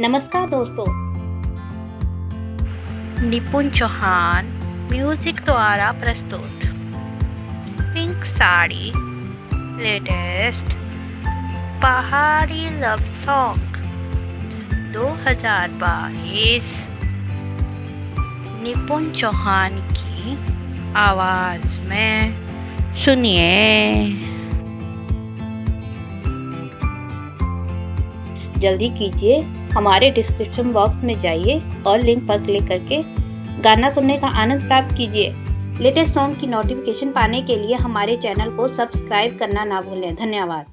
नमस्कार दोस्तों। निपुण चौहान म्यूज़िक द्वारा प्रस्तुत। Pink sari, latest Pahari love song 2022 Nipun Chauhan की आवाज़ में सुनिए। जल्दी कीजिए, हमारे डिस्क्रिप्शन बॉक्स में जाइए और लिंक पर क्लिक करके गाना सुनने का आनंद प्राप्त कीजिए। लेटेस्ट सॉन्ग की नोटिफिकेशन पाने के लिए हमारे चैनल को सब्सक्राइब करना ना भूलें। धन्यवाद।